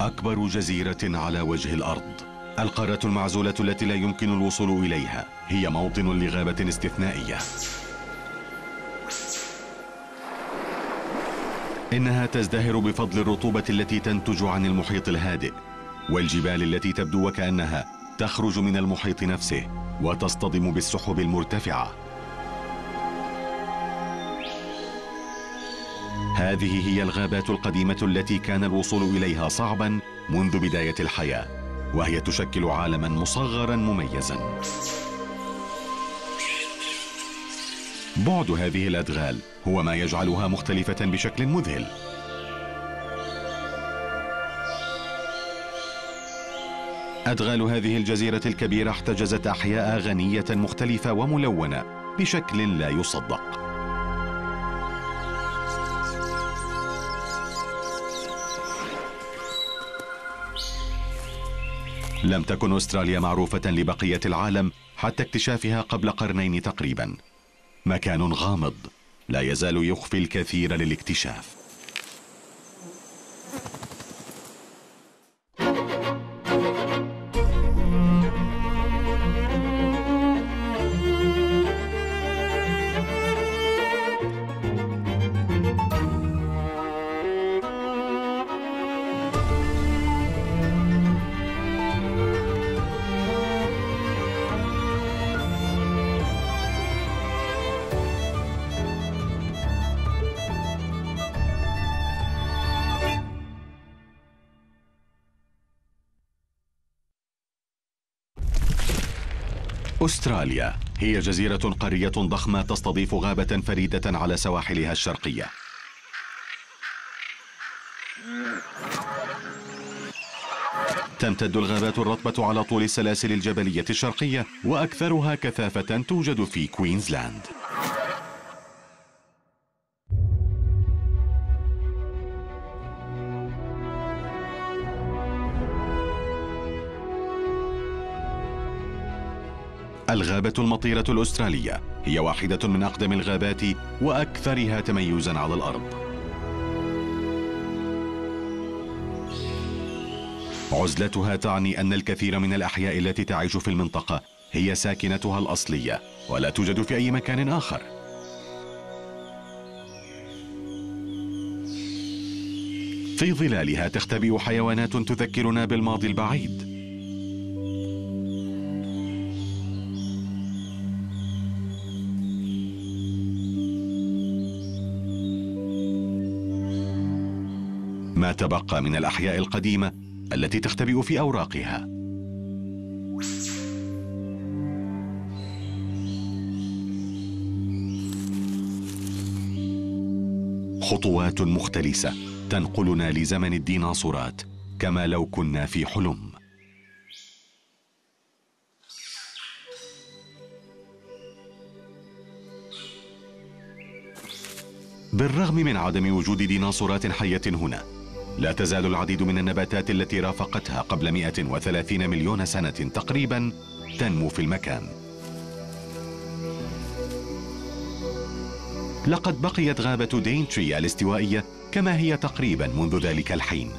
أكبر جزيرة على وجه الأرض. القارة المعزولة التي لا يمكن الوصول إليها هي موطن لغابة استثنائية. إنها تزدهر بفضل الرطوبة التي تنتج عن المحيط الهادئ والجبال التي تبدو وكأنها تخرج من المحيط نفسه وتصطدم بالسحب المرتفعة. هذه هي الغابات القديمة التي كان الوصول إليها صعبا منذ بداية الحياة وهي تشكل عالما مصغرا مميزا. بعد هذه الأدغال هو ما يجعلها مختلفة بشكل مذهل. أدغال هذه الجزيرة الكبيرة احتجزت أحياء غنية مختلفة وملونة بشكل لا يصدق. لم تكن أستراليا معروفة لبقية العالم حتى اكتشافها قبل قرنين تقريبا. مكان غامض لا يزال يخفي الكثير للاكتشاف. أستراليا. هي جزيرة قارية ضخمة تستضيف غابة فريدة على سواحلها الشرقية. تمتد الغابات الرطبة على طول السلاسل الجبلية الشرقية وأكثرها كثافة توجد في كوينزلاند. الغابة المطيرة الأسترالية. هي واحدة من أقدم الغابات وأكثرها تميزا على الأرض. عزلتها تعني أن الكثير من الأحياء التي تعيش في المنطقة هي ساكنتها الأصلية ولا توجد في أي مكان آخر. في ظلالها تختبئ حيوانات تذكرنا بالماضي البعيد. تبقى من الأحياء القديمة التي تختبئ في أوراقها. خطوات مختلسة تنقلنا لزمن الديناصورات كما لو كنا في حلم. بالرغم من عدم وجود ديناصورات حية هنا لا تزال العديد من النباتات التي رافقتها قبل 130 مليون سنة تقريبا تنمو في المكان. لقد بقيت غابة دينتري الاستوائية كما هي تقريبا منذ ذلك الحين.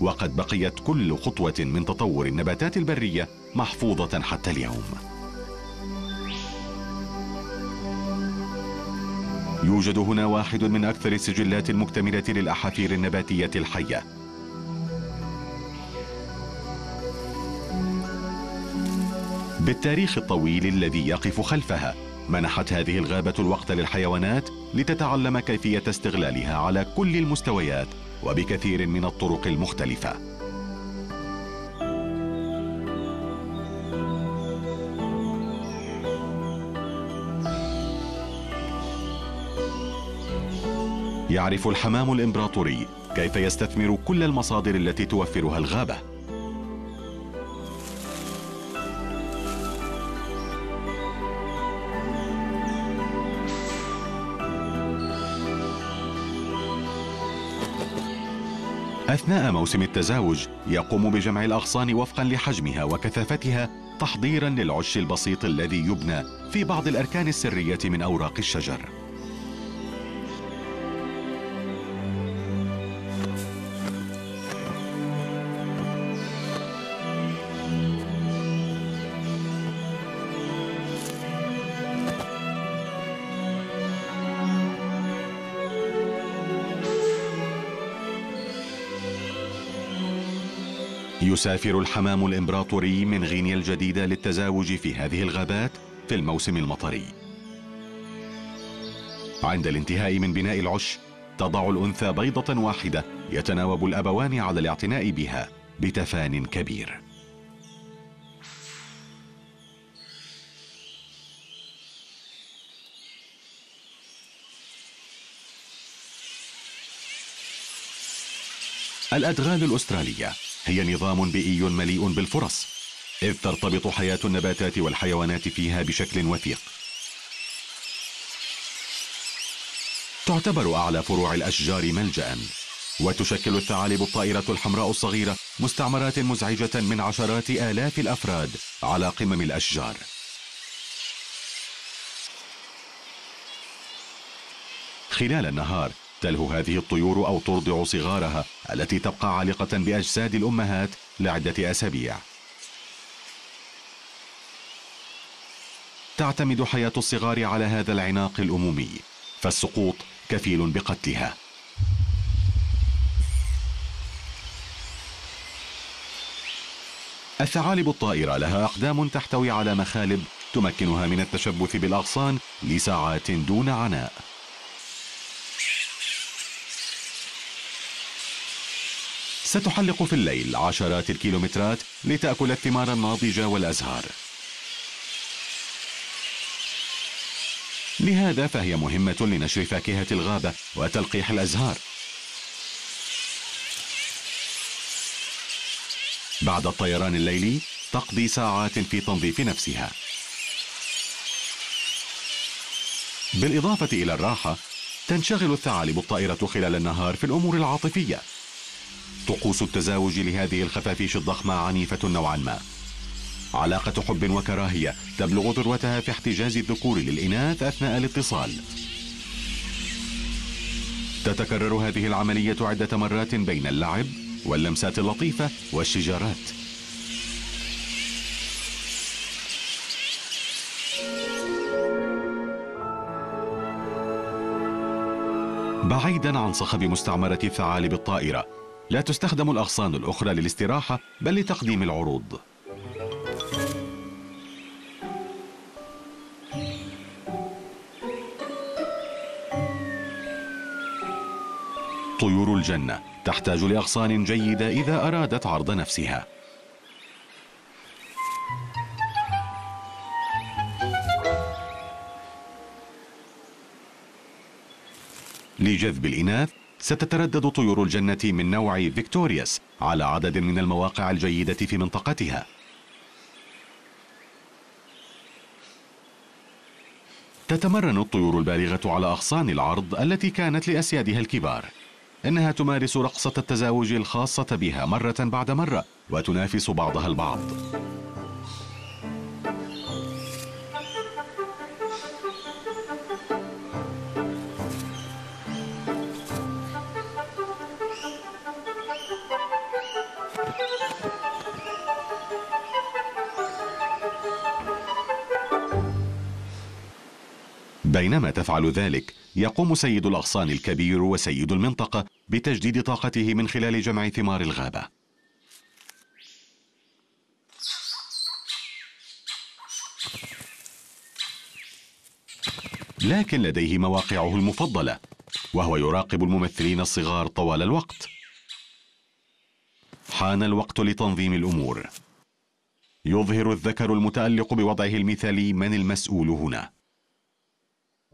وقد بقيت كل خطوة من تطور النباتات البرية محفوظة حتى اليوم. يوجد هنا واحد من أكثر السجلات المكتملة للأحافير النباتية الحية. بالتاريخ الطويل الذي يقف خلفها منحت هذه الغابة الوقت للحيوانات لتتعلم كيفية استغلالها على كل المستويات وبكثير من الطرق المختلفة. يعرف الحمام الإمبراطوري كيف يستثمر كل المصادر التي توفرها الغابة. أثناء موسم التزاوج يقوم بجمع الأغصان وفقا لحجمها وكثافتها تحضيرا للعش البسيط الذي يبنى في بعض الأركان السرية من أوراق الشجر. يسافر الحمام الإمبراطوري من غينيا الجديدة للتزاوج في هذه الغابات في الموسم المطري. عند الانتهاء من بناء العش تضع الأنثى بيضة واحدة يتناوب الأبوان على الاعتناء بها بتفان كبير. الأدغال الأسترالية هي نظام بيئي مليء بالفرص إذ ترتبط حياة النباتات والحيوانات فيها بشكل وثيق. تعتبر أعلى فروع الأشجار ملجأ وتشكل الثعالب الطائرة الحمراء الصغيرة مستعمرات مزعجة من عشرات آلاف الأفراد على قمم الأشجار. خلال النهار تلهو هذه الطيور أو ترضع صغارها التي تبقى عالقة بأجساد الأمهات لعدة أسابيع. تعتمد حياة الصغار على هذا العناق الأمومي فالسقوط كفيل بقتلها. الثعالب الطائرة لها أقدام تحتوي على مخالب تمكنها من التشبث بالأغصان لساعات دون عناء. ستحلق في الليل عشرات الكيلومترات لتأكل الثمار الناضجة والأزهار. لهذا فهي مهمة لنشر فاكهة الغابة وتلقيح الأزهار. بعد الطيران الليلي تقضي ساعات في تنظيف نفسها. بالإضافة إلى الراحة تنشغل الثعالب الطائرة خلال النهار في الأمور العاطفية. طقوس التزاوج لهذه الخفافيش الضخمة عنيفة نوعا ما. علاقة حب وكراهية تبلغ ذروتها في احتجاز الذكور للإناث أثناء الاتصال. تتكرر هذه العملية عدة مرات بين اللعب واللمسات اللطيفة والشجارات. بعيدا عن صخب مستعمرة الثعالب الطائرة لا تستخدم الأغصان الأخرى للاستراحة بل لتقديم العروض. طيور الجنة تحتاج لأغصان جيدة إذا أرادت عرض نفسها. لجذب الإناث ستتردد طيور الجنة من نوع فيكتوريوس على عدد من المواقع الجيدة في منطقتها. تتمرن الطيور البالغة على أغصان العرض التي كانت لأسيادها الكبار. إنها تمارس رقصة التزاوج الخاصة بها مرة بعد مرة وتنافس بعضها البعض. بينما تفعل ذلك يقوم سيد الأغصان الكبير وسيد المنطقة بتجديد طاقته من خلال جمع ثمار الغابة. لكن لديه مواقعه المفضلة وهو يراقب الممثلين الصغار طوال الوقت. حان الوقت لتنظيم الأمور. يظهر الذكر المتألق بوضعه المثالي من المسؤول هنا.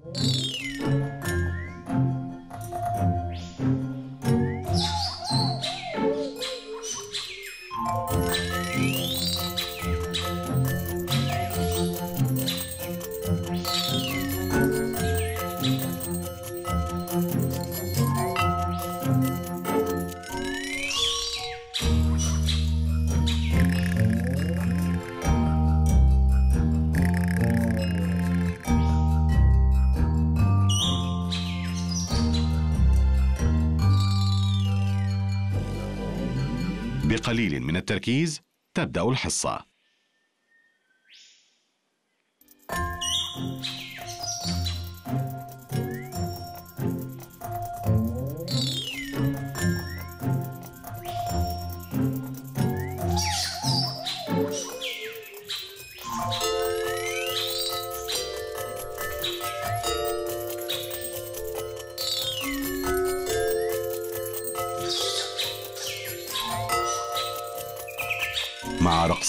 بقليل من التركيز تبدأ الحصة.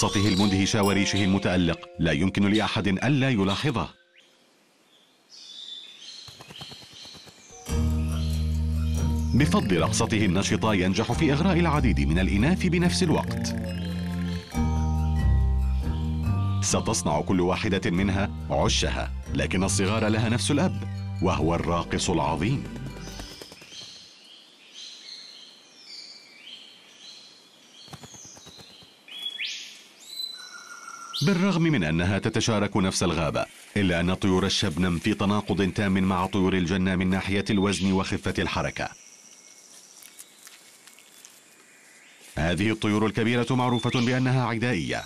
مع رقصته المدهشة وريشه المتألق. لا يمكن لأحد ألا يلاحظه. بفضل رقصته النشطة ينجح في إغراء العديد من الإناث بنفس الوقت. ستصنع كل واحدة منها عشها لكن الصغار لها نفس الأب وهو الراقص العظيم. بالرغم من أنها تتشارك نفس الغابة إلا أن طيور الشبنم في تناقض تام مع طيور الجنة من ناحية الوزن وخفة الحركة. هذه الطيور الكبيرة معروفة بأنها عدائية.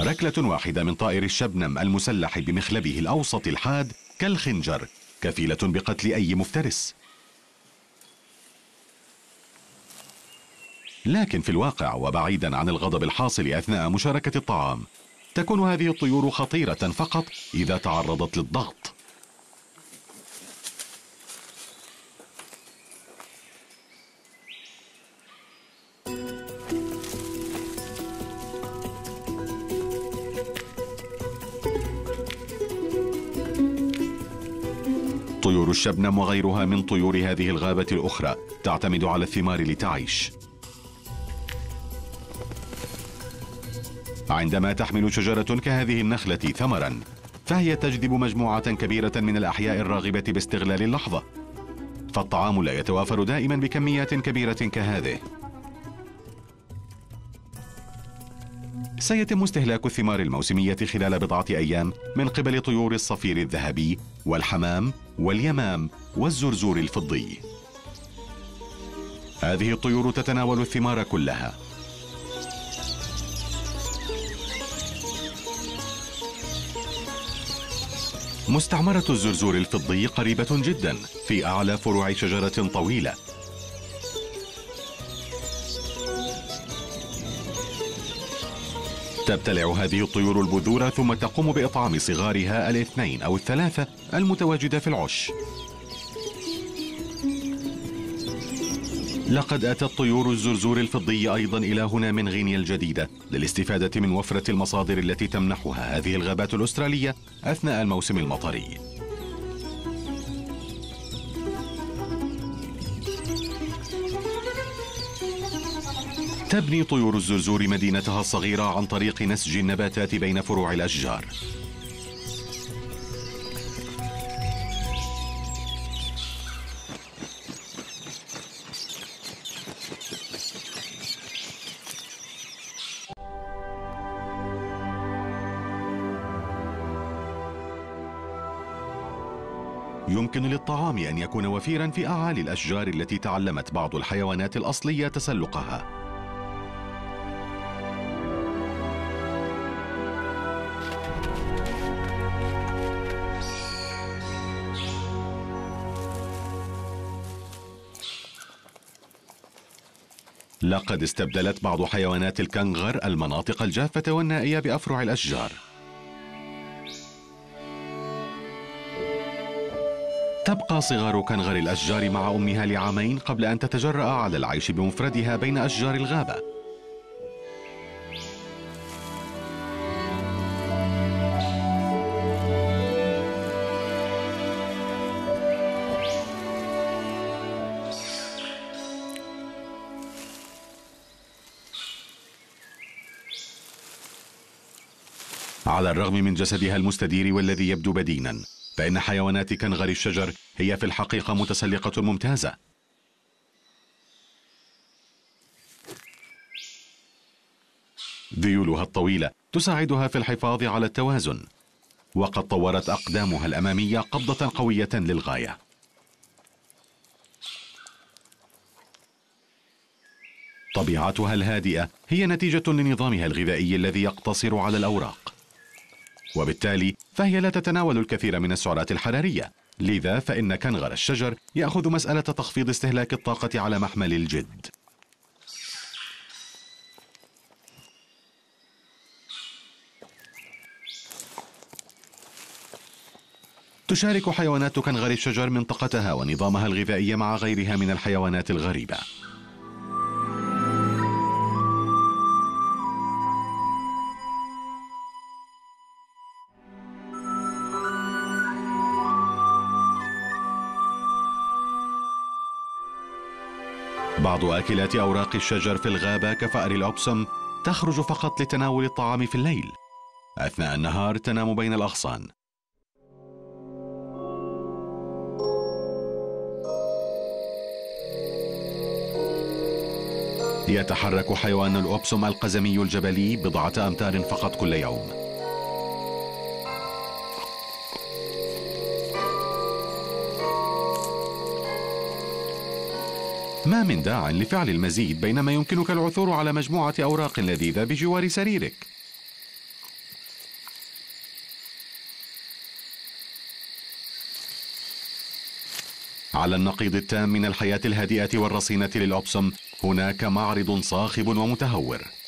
ركلة واحدة من طائر الشبنم المسلح بمخلبه الأوسط الحاد كالخنجر كفيلة بقتل أي مفترس. لكن في الواقع وبعيدا عن الغضب الحاصل أثناء مشاركة الطعام تكون هذه الطيور خطيرة فقط إذا تعرضت للضغط. طيور الشبنم وغيرها من طيور هذه الغابة الأخرى تعتمد على الثمار لتعيش. عندما تحمل شجرة كهذه النخلة ثمرا فهي تجذب مجموعة كبيرة من الأحياء الراغبة باستغلال اللحظة. فالطعام لا يتوافر دائما بكميات كبيرة كهذه. سيتم استهلاك الثمار الموسمية خلال بضعة أيام من قبل طيور الصفير الذهبي والحمام واليمام والزرزور الفضي. هذه الطيور تتناول الثمار كلها. مستعمرة الزرزور الفضي قريبة جدا في أعلى فروع شجرة طويلة. تبتلع هذه الطيور البذور ثم تقوم بإطعام صغارها الاثنين أو الثلاثة المتواجدة في العش. لقد أتت طيور الزرزور الفضي أيضا إلى هنا من غينيا الجديدة للاستفادة من وفرة المصادر التي تمنحها هذه الغابات الأسترالية أثناء الموسم المطري. تبني طيور الزرزور مدينتها الصغيرة عن طريق نسج النباتات بين فروع الأشجار. يمكن للطعام أن يكون وفيرا في أعالي الأشجار التي تعلمت بعض الحيوانات الأصلية تسلقها. لقد استبدلت بعض حيوانات الكنغر المناطق الجافة والنائية بأفرع الأشجار. تبقى صغار كنغر الأشجار مع أمها لعامين قبل أن تتجرأ على العيش بمفردها بين أشجار الغابة. على الرغم من جسدها المستدير والذي يبدو بدينا. فإن حيوانات كنغر الشجر هي في الحقيقة متسلقة ممتازة. ذيولها الطويلة تساعدها في الحفاظ على التوازن وقد طورت أقدامها الأمامية قبضة قوية للغاية. طبيعتها الهادئة هي نتيجة لنظامها الغذائي الذي يقتصر على الأوراق. وبالتالي فهي لا تتناول الكثير من السعرات الحرارية. لذا فإن كنغر الشجر يأخذ مسألة تخفيض استهلاك الطاقة على محمل الجد. تشارك حيوانات كنغر الشجر منطقتها ونظامها الغذائي مع غيرها من الحيوانات الغريبة. بعض آكلات أوراق الشجر في الغابة كفأر الأوبسوم تخرج فقط لتناول الطعام في الليل أثناء النهار تنام بين الأغصان. يتحرك حيوان الأوبسوم القزمي الجبلي بضعة أمتار فقط كل يوم. ما من داع لفعل المزيد بينما يمكنك العثور على مجموعة أوراق لذيذة بجوار سريرك. على النقيض التام من الحياة الهادئة والرصينة للأوبسوم هناك معرض صاخب ومتهور.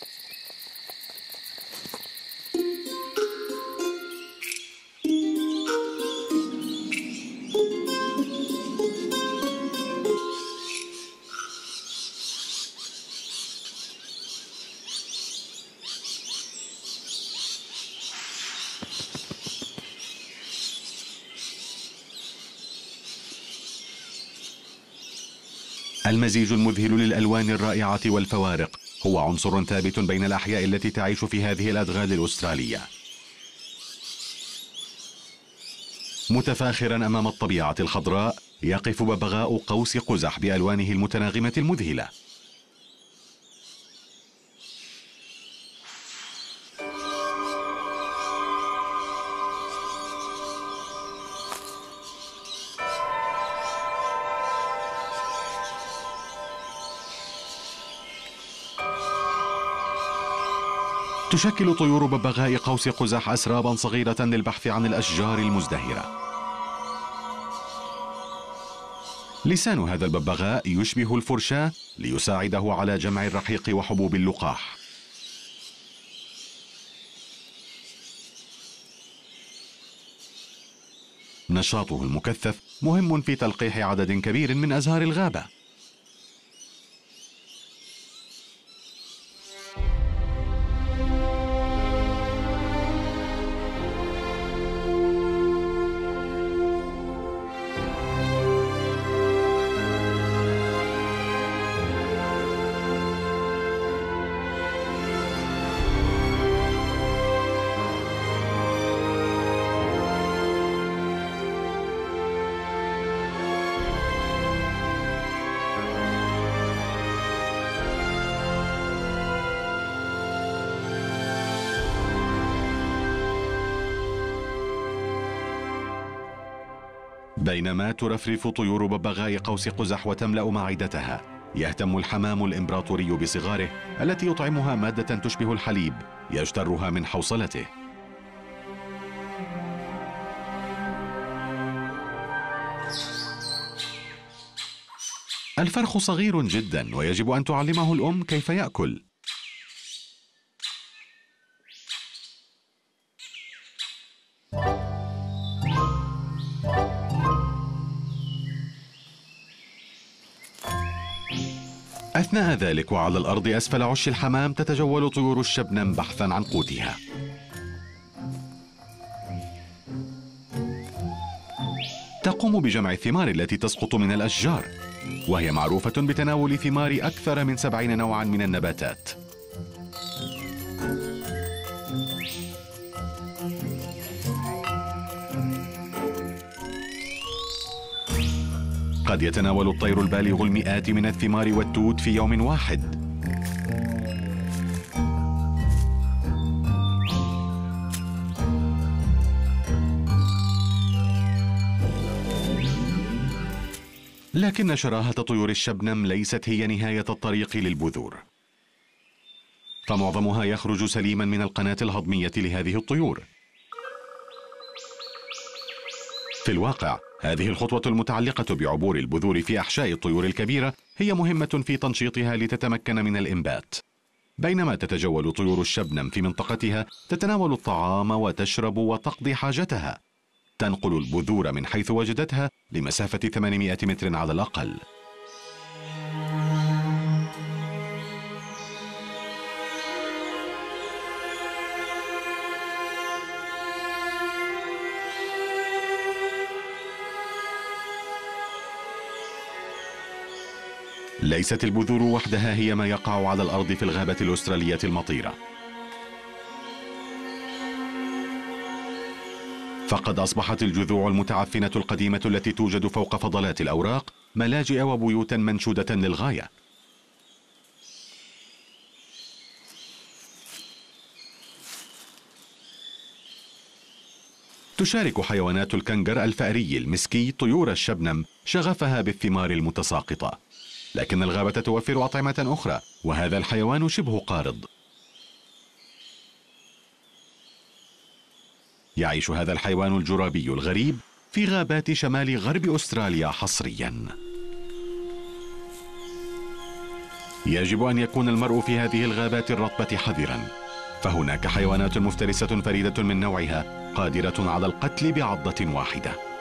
المزيج المذهل للألوان الرائعة والفوارق. هو عنصر ثابت بين الأحياء التي تعيش في هذه الأدغال الأسترالية. متفاخرا أمام الطبيعة الخضراء يقف ببغاء قوس قزح بألوانه المتناغمة المذهلة. تشكل طيور ببغاء قوس قزح أسرابا صغيرة للبحث عن الأشجار المزدهرة. لسان هذا الببغاء يشبه الفرشاة ليساعده على جمع الرحيق وحبوب اللقاح. نشاطه المكثف مهم في تلقيح عدد كبير من أزهار الغابة. بينما ترفرف طيور ببغاء قوس قزح وتملأ معدتها. يهتم الحمام الإمبراطوري بصغاره التي يطعمها مادة تشبه الحليب يجترها من حوصلته. الفرخ صغير جدا ويجب أن تعلمه الأم كيف يأكل. أثناء ذلك وعلى الأرض أسفل عش الحمام تتجول طيور الشبنم بحثا عن قوتها. تقوم بجمع الثمار التي تسقط من الأشجار وهي معروفة بتناول ثمار أكثر من سبعين نوعا من النباتات. قد يتناول الطير البالغ المئات من الثمار والتوت في يوم واحد. لكن شراهة طيور الشبنم ليست هي نهاية الطريق للبذور. فمعظمها يخرج سليما من القناة الهضمية لهذه الطيور. في الواقع هذه الخطوة المتعلقة بعبور البذور في أحشاء الطيور الكبيرة هي مهمة في تنشيطها لتتمكن من الإنبات. بينما تتجول طيور الشبنم في منطقتها تتناول الطعام وتشرب وتقضي حاجتها. تنقل البذور من حيث وجدتها لمسافة 800 متر على الأقل. ليست البذور وحدها هي ما يقع على الأرض في الغابة الأسترالية المطيرة. فقد أصبحت الجذوع المتعفنة القديمة التي توجد فوق فضلات الأوراق ملاجئ وبيوتا منشودة للغاية. تشارك حيوانات الكنجر الفأري المسكي طيور الشبنم شغفها بالثمار المتساقطة. لكن الغابة توفر أطعمة أخرى وهذا الحيوان شبه قارض. يعيش هذا الحيوان الجرابي الغريب في غابات شمال غرب أستراليا حصريا. يجب أن يكون المرء في هذه الغابات الرطبة حذرا. فهناك حيوانات مفترسة فريدة من نوعها قادرة على القتل بعضة واحدة.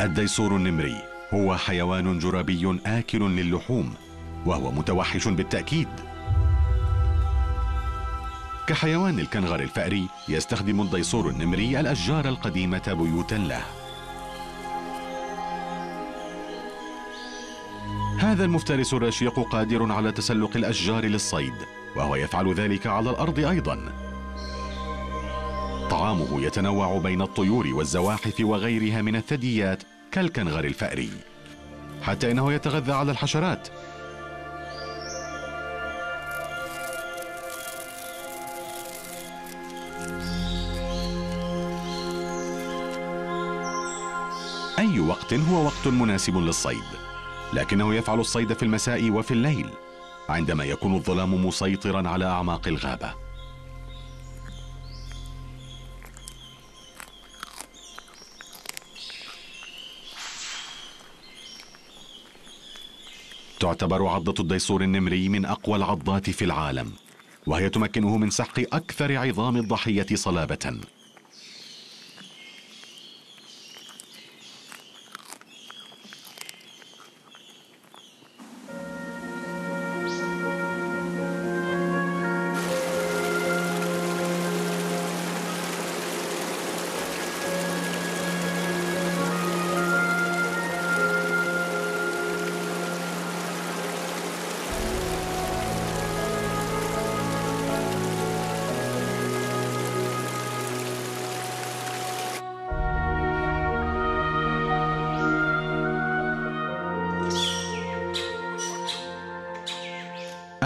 الديسور النمري هو حيوان جرابي آكل للحوم وهو متوحش بالتأكيد. كحيوان الكنغر الفأري يستخدم الديسور النمري الأشجار القديمة بيوتا له. هذا المفترس الرشيق قادر على تسلق الأشجار للصيد وهو يفعل ذلك على الأرض أيضا. طعامه يتنوع بين الطيور والزواحف وغيرها من الثدييات كالكنغر الفأري. حتى إنه يتغذى على الحشرات. أي وقت هو وقت مناسب للصيد. لكنه يفعل الصيد في المساء وفي الليل عندما يكون الظلام مسيطرا على أعماق الغابة. تعتبر عضة الديسور النمري من أقوى العضات في العالم وهي تمكنه من سحق أكثر عظام الضحية صلابة.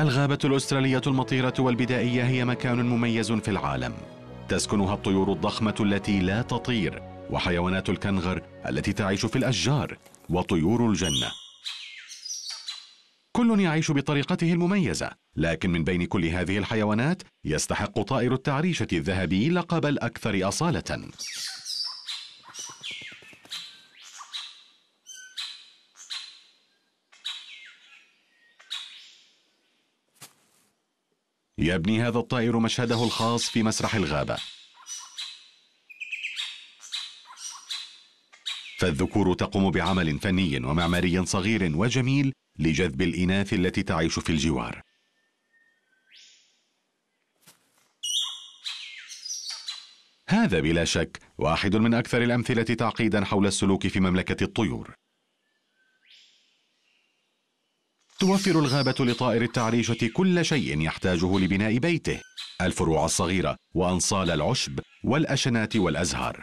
الغابة الأسترالية المطيرة والبدائية هي مكان مميز في العالم. تسكنها الطيور الضخمة التي لا تطير وحيوانات الكنغر التي تعيش في الأشجار وطيور الجنة. كل يعيش بطريقته المميزة لكن من بين كل هذه الحيوانات يستحق طائر التعريشة الذهبي لقب الأكثر أصالة. يبني هذا الطائر مشهده الخاص في مسرح الغابة. فالذكور تقوم بعمل فني ومعماري صغير وجميل لجذب الإناث التي تعيش في الجوار. هذا بلا شك واحد من أكثر الأمثلة تعقيدا حول السلوك في مملكة الطيور. توفر الغابة لطائر التعريشة كل شيء يحتاجه لبناء بيته الفروع الصغيرة وأنصال العشب والأشنات والأزهار.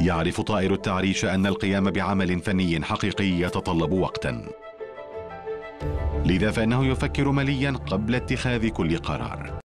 يعرف طائر التعريش أن القيام بعمل فني حقيقي يتطلب وقتاً. لذا فإنه يفكر مليا قبل اتخاذ كل قرار.